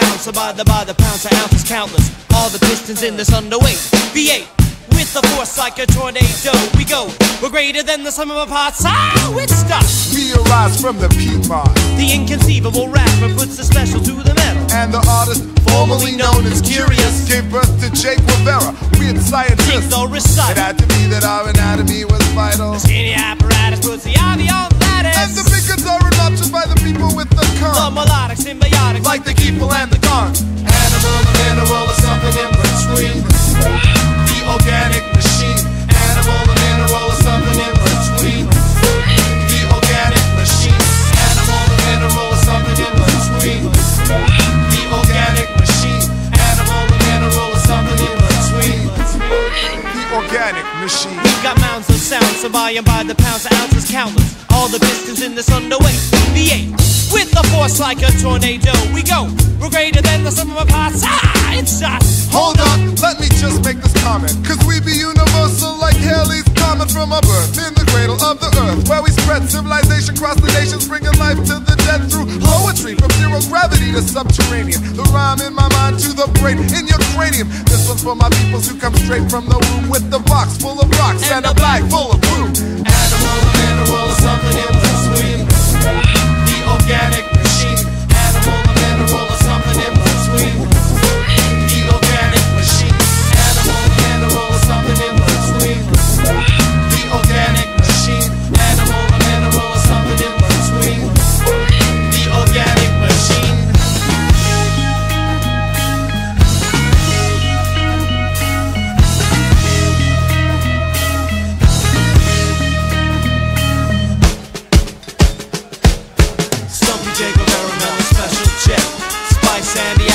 sound, so by the by the pounds to ounces countless. All the pistons in this underweight. V8 with the force like a tornado. We go, we're greater than the sum of our parts. Ah, oh, it stops. We arise from the Piedmont. The inconceivable rapper puts the special to the metal. And the artist, formerly known as Curious, gave birth to Jake Rivera, weird scientist. They'll recite. It had to be that our anatomy melodic. Like the people and the con. Animal, mineral, or something in between. The organic machine. Animal, mineral, or something in between. The organic machine. Animal, mineral, or something in between. The organic machine. Animal, mineral, or something in between. The organic machine. We've got mounds of sound, so by the pounds ounces countless. All the pistons in this underweight. V8 with the force like a tornado. We go, we're greater than the sum of our parts. Ah, it's us. Hold up, let me just make this comment. Cause we be universal like Halley's comet from our birth in the cradle of the earth. Where we spread civilization across the nations, bringing life to the dead through poetry. From zero gravity to subterranean. The rhyme in my mind to the brain in your cranium. This one's for my peoples who come straight from the womb with the box full of rocks and, a bag full of boom. Animal, mineral, something in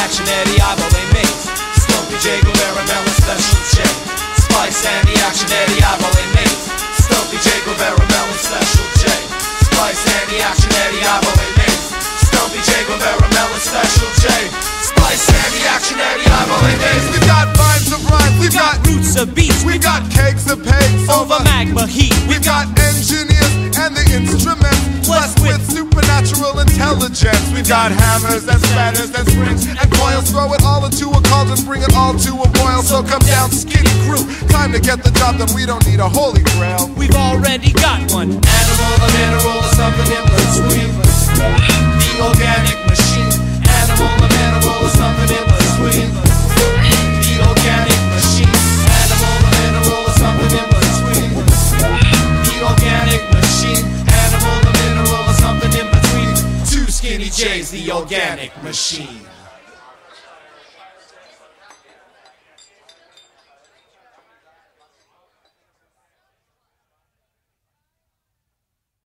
Spice and action, Eddie Ivo, they mates. Stumpy J. Guerrero, Melon Special J. Spice and the action, Eddie Ivo, they mates. Stumpy J. Guerrero, Melon Special J. Spice and the action, Eddie Ivo, they mates. Stumpy J. Guerrero, Melon Special J. Spice and the action, Eddie Ivo, they mates. We've got vines of rhymes, we've got Roots of beats, we've got cakes of pegs intelligence. We've got hammers and spanners and springs and coils. Throw it all into a cauldron, bring it all to a boil. So come down, skinny crew. Time to get the job done. We don't need a holy grail. We've already got one. Animal, a mineral, or something in between. J's, the organic machine.